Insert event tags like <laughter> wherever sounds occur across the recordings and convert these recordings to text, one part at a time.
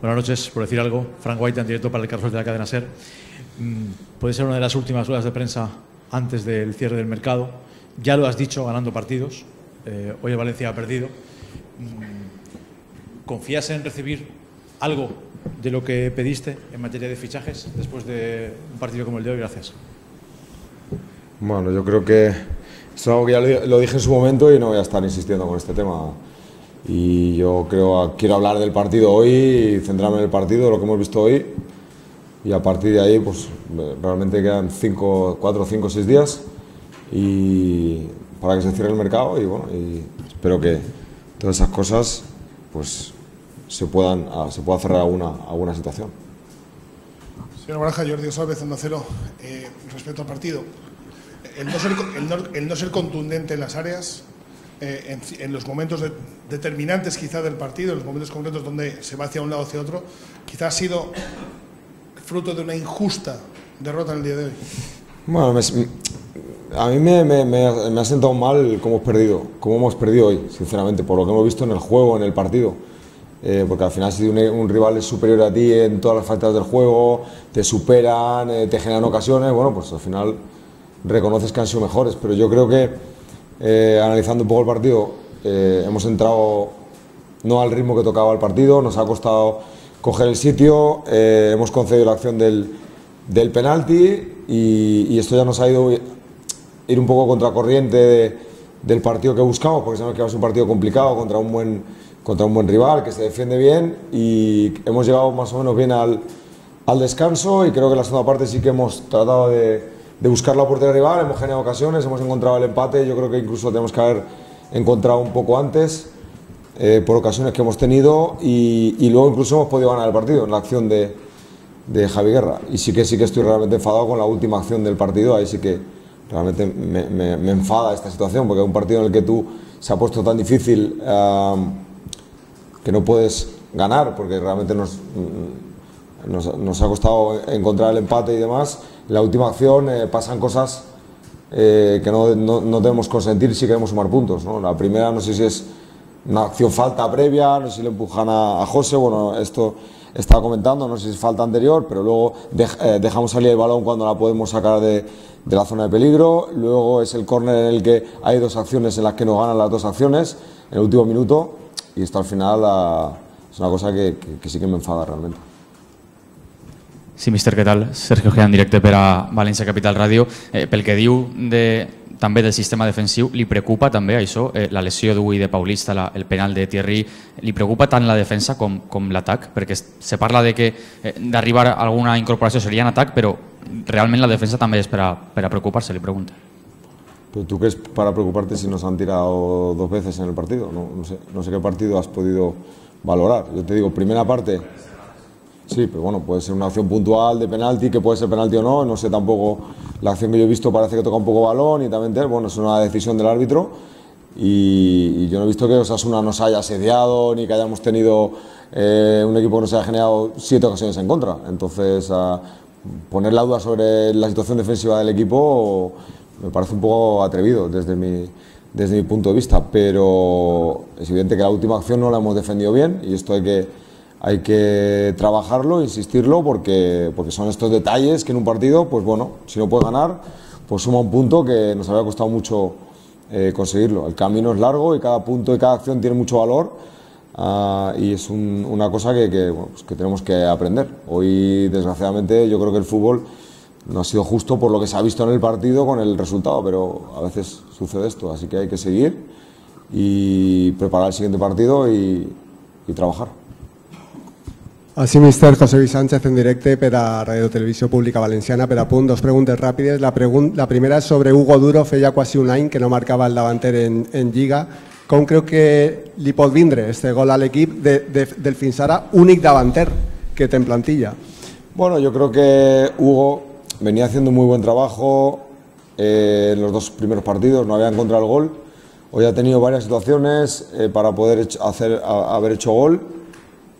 Buenas noches, por decir algo. Frank White en directo para el Carlos de la cadena SER. Mm, puede ser una de las últimas ruedas de prensa antes del cierre del mercado. Ya lo has dicho, ganando partidos. Eh, hoy el Valencia ha perdido. Mm, ¿Confías en recibir algo de lo que pediste en materia de fichajes después de un partido como el de hoy? Gracias. Bueno, yo creo que es algo que ya lo dije en su momento y no voy a estar insistiendo con este tema. Y yo creo, quiero hablar del partido hoy y centrarme en el partido, lo que hemos visto hoy. Y a partir de ahí, pues realmente quedan 4, 5, 6 días y para que se cierre el mercado y bueno, y espero que todas esas cosas pues se puedan ah, se pueda cerrar alguna, alguna situación. Señor Baraja, Jordi Osálvez, en Cero, eh, respecto al partido, el no, ser, el no ser contundente en las áreas eh, en, los momentos determinantes quizá del partido, en los momentos concretos donde se va hacia un lado o hacia otro, quizá ha sido fruto de una injusta derrota en el día de hoy. Bueno, a mí me, me, me, ha sentado mal cómo hemos perdido, cómo hemos perdido hoy, sinceramente, por lo que hemos visto en el juego, en el partido. Eh, porque al final si un, un, rival es superior a ti en todas las faltas del juego, te superan, eh, te generan ocasiones, bueno, pues al final reconoces que han sido mejores, pero yo creo que eh, analizando un poco el partido, eh, hemos entrado no al ritmo que tocaba el partido, nos ha costado coger el sitio, eh, hemos concedido la acción del, del penalti y, esto ya nos ha ido ir un poco contracorriente del partido que buscamos, porque sabemos que es un partido complicado contra un buen contra un buen rival que se defiende bien y hemos llegado más o menos bien al, al descanso y creo que en la segunda parte sí que hemos tratado de, de buscar la oportunidad rival, hemos generado ocasiones, hemos encontrado el empate, yo creo que incluso tenemos que haber encontrado un poco antes, eh, por ocasiones que hemos tenido, y, luego incluso hemos podido ganar el partido en la acción de, de Javi Guerra. Y sí que sí que estoy realmente enfadado con la última acción del partido, ahí sí que realmente me, enfada esta situación, porque es un partido en el que tú se ha puesto tan difícil que no puedes ganar, porque realmente nos, nos ha costado encontrar el empate y demás la última acción eh, pasan cosas eh, que no, no, no, debemos consentir si queremos sumar puntos. ¿no? La primera, no sé si es una acción falta previa, no sé si le empujan a, José, bueno, esto estaba comentando, no sé si es falta anterior, pero luego eh, dejamos salir el balón cuando la podemos sacar de, de la zona de peligro. Luego es el córner en el que hay dos acciones en las que nos ganan las dos acciones en el último minuto y esto al final es una cosa que, que, que sí que me enfada realmente. Sí, mister, què tal? Sergio Gea en directe per a València Capital Ràdio. Eh, pel que diu de, també del sistema defensiu, li preocupa també això, eh, la lesió d'avui de Paulista, la, el penal de Thierry, li preocupa tant la defensa com, com l'atac? Perquè se parla de que eh, d'arribar alguna incorporació seria en atac, però realment la defensa també és per a, per a preocupar-se, li pregunta. Pero tú qué es para preocuparte si nos han tirado dos veces en el partido? No, no, sé, no sé qué partido has podido valorar. Yo te digo, primera parte, Sí, pero bueno, puede ser una acción puntual de penalti, que puede ser penalti o no, no sé tampoco, la acción que yo he visto parece que toca un poco balón y también, bueno, es una decisión del árbitro y, yo no he visto que Osasuna nos haya asediado ni que hayamos tenido eh, un equipo que nos haya generado siete ocasiones en contra. Entonces, poner la duda sobre la situación defensiva del equipo me parece un poco atrevido desde mi, desde mi punto de vista, pero es evidente que la última acción no la hemos defendido bien y esto hay que hay que trabajarlo, insistirlo, porque, porque son estos detalles que en un partido, pues bueno, si no puedes ganar, pues suma un punto que nos había costado mucho eh, conseguirlo. El camino es largo y cada punto y cada acción tiene mucho valor uh, y es un, una cosa que, pues que, tenemos que aprender. Hoy, desgraciadamente, yo creo que el fútbol no ha sido justo por lo que se ha visto en el partido con el resultado, pero a veces sucede esto, así que hay que seguir y preparar el siguiente partido y trabajar. Així, mister José Luis Sánchez en directe per a Radio Televisió Pública Valenciana. Per a punt, dos preguntes ràpides. La, pregun la primera és sobre Hugo Duro. Feia quasi un que no marcava el davanter en, en Lliga. Com creu que li pot vindre este gol a l'equip de, de, del fins ara únic davanter que té en plantilla? Bueno, yo creo que Hugo venía haciendo muy buen trabajo eh, en los dos primeros partidos, no había encontrado el gol. Hoy ha tenido varias situaciones eh, para poder hacer, a, haber hecho gol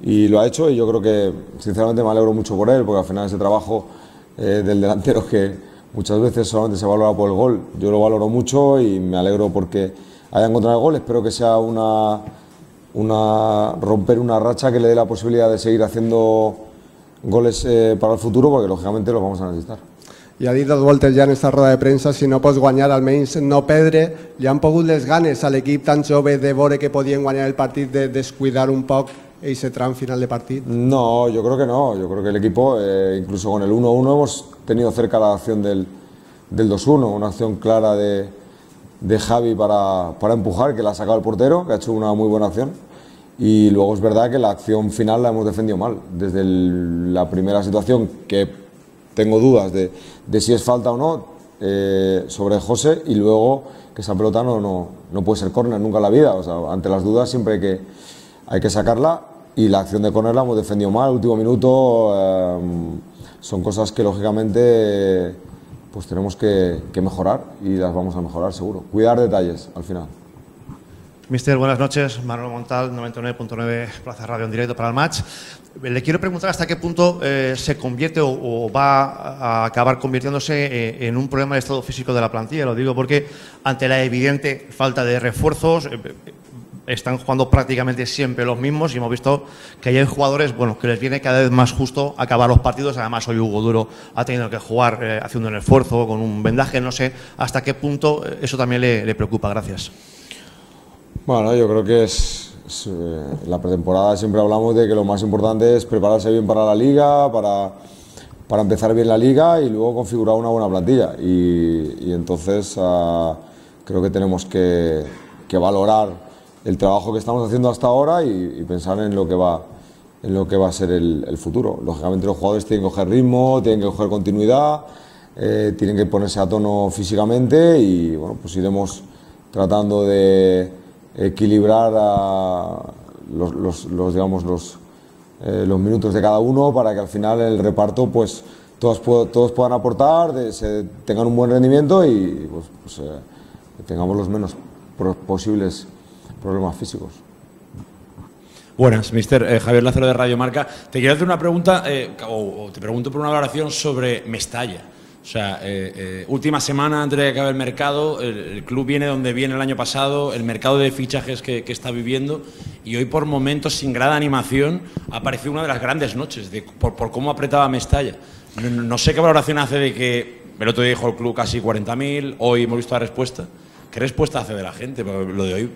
y lo ha hecho y yo creo que sinceramente me alegro mucho por él porque al final ese trabajo eh, del delantero que muchas veces solamente se valora por el gol, yo lo valoro mucho y me alegro porque haya encontrado el gol, espero que sea una, una, romper una racha que le dé la posibilidad de seguir haciendo goles eh, para el futuro, porque lógicamente los vamos a necesitar. I ha dit dos voltes ja en esta roda de premsa, si no pots guanyar, almenys no perdre. Li han pogut les ganes a l'equip tan jove de veure que podien guanyar el partit, de descuidar un poc ese tram final de partit? No, yo creo que no. Yo creo que el equipo, eh, incluso con el 1-1, hemos tenido cerca la acción del, del 2-1, una acción clara de, de Javi para, para empujar, que la ha sacado el portero, que ha hecho una muy buena acción. Y luego es verdad que la acción final la hemos defendido mal. Desde el- la primera situación, que tengo dudas de, de si es falta o no, eh, sobre José, y luego que esa pelota no, no, puede ser córner nunca en la vida. O sea, ante las dudas siempre que, hay que sacarla. Y la acción de córner hemos defendido mal, último minuto. eh, son cosas que lógicamente pues tenemos que, mejorar y las vamos a mejorar seguro. Cuidar detalles al final. Mister, buenas noches. Manuel Montal, 99.9 Plaza Radio en directo para el match. Le quiero preguntar hasta qué punto eh, se convierte o, va a acabar convirtiéndose eh, en un problema de estado físico de la plantilla. Lo digo porque ante la evidente falta de refuerzos, eh, están jugando prácticamente siempre los mismos y hemos visto que hay jugadores bueno, que les viene cada vez más justo acabar los partidos. Además, hoy Hugo Duro ha tenido que jugar eh, haciendo un esfuerzo, con un vendaje. No sé hasta qué punto eh, eso también le, preocupa. Gracias. Bueno, yo creo que es, es, eh, la pretemporada siempre hablamos de que lo más importante es prepararse bien para la liga, para, para empezar bien la liga y luego configurar una buena plantilla. Y, entonces ah, creo que tenemos que valorar el trabajo que estamos haciendo hasta ahora y, pensar en lo que va en lo que va a ser el, futuro. Lógicamente los jugadores tienen que coger ritmo, tienen que coger continuidad, eh, tienen que ponerse a tono físicamente y bueno, pues iremos tratando de equilibrar los, digamos, los, eh, los minutos de cada uno para que al final el reparto pues todos, todos puedan aportar, tengan un buen rendimiento y pues, pues, eh, tengamos los menos posibles problemas físicos. Buenas, mister eh, Javier Lázaro de Radio Marca. Te quiero hacer una pregunta, eh, o, o te pregunto por una valoración sobre Mestalla. O sea, eh, eh, última semana antes de que acabe el mercado, el, el club viene donde viene el año pasado, el mercado de fichajes que, que está viviendo, y hoy por momentos, sin gran animación, ha aparecido una de las grandes noches, de, por, por cómo apretaba Mestalla. No, no- sé qué valoración hace de que el otro día dijo el club casi 40.000, hoy hemos visto la respuesta. ¿Qué respuesta hace de la gente? Lo de hoy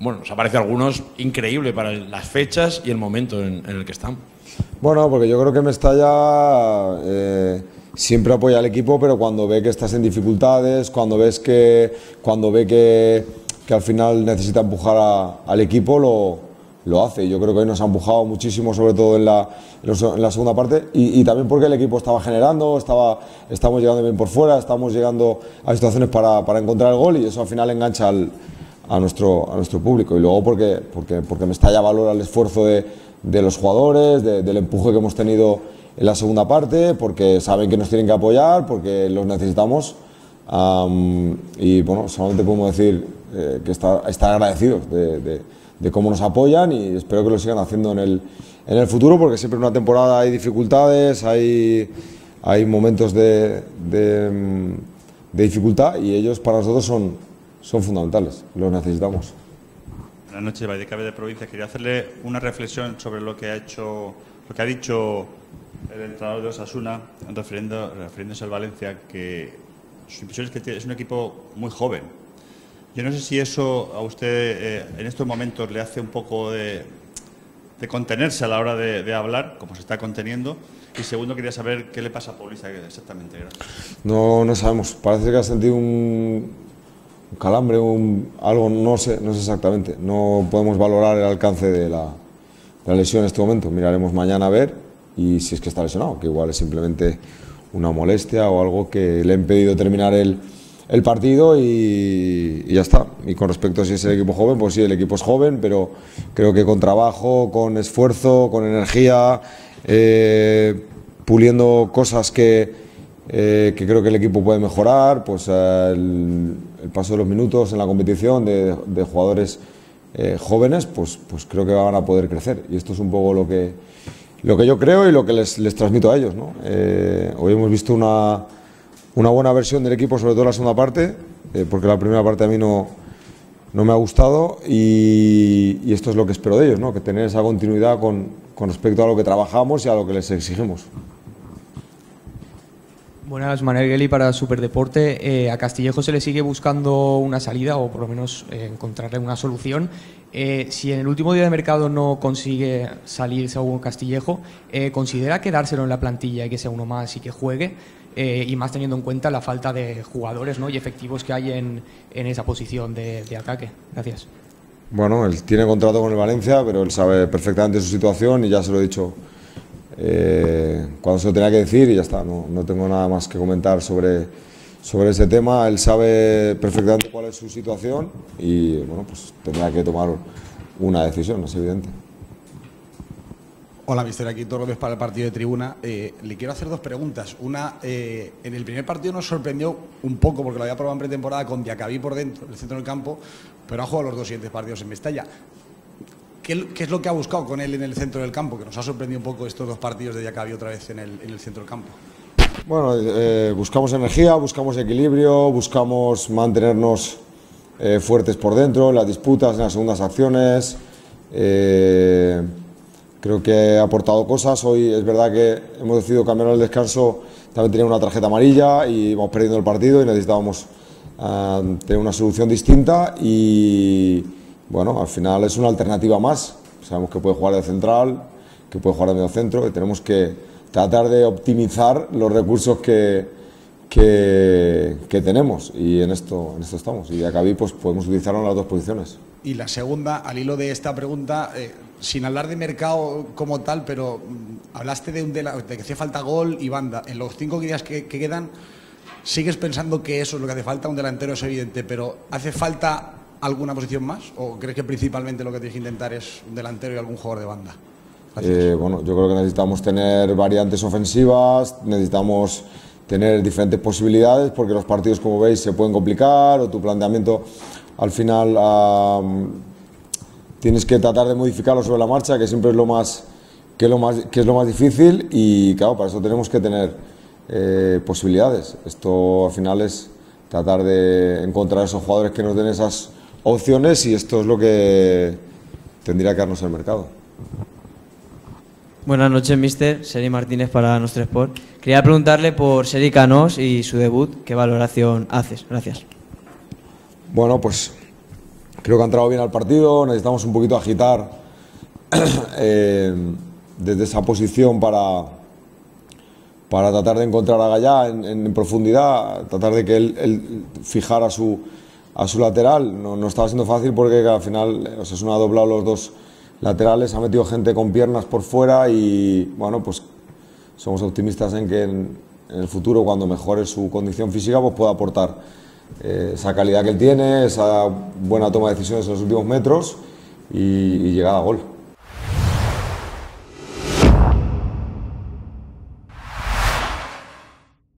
bueno, nos ha parecido a algunos increíble para las fechas y el momento en, el que estamos. Bueno, porque yo creo que Mestalla eh, siempre apoya al equipo, pero cuando ve que estás en dificultades, cuando ves que, cuando ve que, que al final necesita empujar al equipo, lo, lo hace. Yo creo que hoy nos ha empujado muchísimo, sobre todo en la, en la segunda parte, y, y también porque el equipo estaba generando, estaba, estamos llegando bien por fuera, estamos llegando a situaciones para, para encontrar el gol y eso al final engancha al, a nuestro, a nuestro público. Y luego porque, porque, porque Mestalla valora el esfuerzo de, de los jugadores, de- del empuje que hemos tenido en la segunda parte, porque saben que nos tienen que apoyar, porque los necesitamos. Am, y bueno, solamente podemos decir eh, que está, estar agradecidos de, de- de cómo nos apoyan y espero que lo sigan haciendo en el, en el futuro, porque siempre en una temporada hay dificultades, hay, hay momentos de, de, mm, de dificultad y ellos para nosotros son, son fundamentales, los necesitamos. Buenas noches, Valdecabe de Provincia. Quería hacerle una reflexión sobre lo que ha hecho, lo que ha dicho el entrenador de Osasuna, refiriendo, refiriéndose al Valencia, que su impresión es que es un equipo muy joven. Yo no sé si eso a usted eh, en estos momentos le hace un poco de, de contenerse a la hora de, de hablar, como se está conteniendo. Y segundo, quería saber qué le pasa a Paulista exactamente. Gracias. No, no sabemos, parece que ha sentido un, un calambre, un, algo, no sé, no sé exactamente. No podemos valorar el alcance de la, lesión en este momento. Miraremos mañana a ver y si es que está lesionado, que igual es simplemente una molestia o algo que le ha impedido terminar el, partido y, y ya está. Y con respecto a si es el equipo joven, pues sí, el equipo es joven, pero creo que con trabajo, con esfuerzo, con energía, eh, puliendo cosas que, eh, que creo que el equipo puede mejorar, pues eh, el, el paso de los minutos en la competición de, de jugadores eh, jóvenes, pues, pues creo que van a poder crecer. Y esto es un poco lo que, lo que yo creo y lo que les, les transmito a ellos. ¿no? Eh, hoy hemos visto una, una buena versión del equipo, sobre todo la segunda parte, eh, porque la primera parte a mí no, no me ha gustado y, y esto es lo que espero de ellos, ¿no? que tener esa continuidad con, con respecto a lo que trabajamos y a lo que les exigimos. Buenas, Manuel Geli para Superdeporte. Eh, a Castillejo se le sigue buscando una salida o por lo menos eh, encontrarle una solución. Eh, si en el último día de mercado no consigue salir según Castillejo, ¿considera quedárselo en la plantilla y que sea uno más y que juegue? Y más teniendo en cuenta la falta de jugadores ¿no? y efectivos que hay en, en esa posición de, de ataque. Gracias. Bueno, él tiene contrato con el Valencia, pero él sabe perfectamente su situación y ya se lo he dicho eh, cuando se lo tenía que decir y ya está. No, no tengo nada más que comentar sobre, sobre ese tema. Él sabe perfectamente cuál es su situación y bueno, pues tendrá que tomar una decisión, es evidente. Hola, mister. Aquí Torres para el partido de tribuna. Eh, le quiero hacer dos preguntas. Una, eh, en el primer partido nos sorprendió un poco porque lo había probado en pretemporada con Diacabí por dentro, en el centro del campo, pero ha jugado los dos siguientes partidos en Mestalla. ¿Qué, qué es lo que ha buscado con él en el centro del campo? Que nos ha sorprendido un poco estos dos partidos de Diacabí otra vez en el, en el centro del campo. Bueno, eh, buscamos energía, buscamos equilibrio, buscamos mantenernos eh, fuertes por dentro, en las disputas, en las segundas acciones. Eh, creo que ha aportado cosas. Hoy es verdad que hemos decidido cambiar el descanso. También tenía una tarjeta amarilla y vamos perdiendo el partido y necesitábamos ah, tener una solución distinta. Y bueno, al final es una alternativa más. Sabemos que puede jugar de central, que puede jugar de medio centro y tenemos que tratar de optimizar los recursos que, que, que tenemos y en esto, en esto estamos. Y acá pues podemos utilizarlo en las dos posiciones. Y la segunda, al hilo de esta pregunta, eh, sin hablar de mercado como tal, pero mm, hablaste de, un de, de que hacía falta gol y banda. En los cinco días que, que quedan, ¿sigues pensando que eso es lo que hace falta? Un delantero es evidente, pero ¿hace falta alguna posición más? ¿O crees que principalmente lo que tienes que intentar es un delantero y algún jugador de banda? Eh, bueno, yo creo que necesitamos tener variantes ofensivas, necesitamos tener diferentes posibilidades porque los partidos, como veis, se pueden complicar o tu planteamiento al final tienes que tratar de modificarlo sobre la marcha, que siempre es lo más que lo más, que es lo más difícil y claro, para eso tenemos que tener eh, posibilidades. Esto al final es tratar de encontrar esos jugadores que nos den esas opciones y esto es lo que tendría que darnos el mercado. Buenas noches, mister. Seri Martínez para Nuestro Sport. Quería preguntarle por Seri Canós y su debut. ¿Qué valoración haces? Gracias. Bueno, pues creo que ha entrado bien al partido. Necesitamos un poquito agitar <clears throat> eh, desde esa posición para, para tratar de encontrar a Gallá en, en profundidad, tratar de que él, él fijara su, a su lateral. No, no estaba siendo fácil porque al final eh, Osasuna ha doblado los dos laterales, ha metido gente con piernas por fuera y bueno, pues somos optimistas en que en, en el futuro, cuando mejore su condición física, pues pueda aportar eh, esa calidad que él tiene, esa buena toma de decisiones en los últimos metros y, y llegada a gol.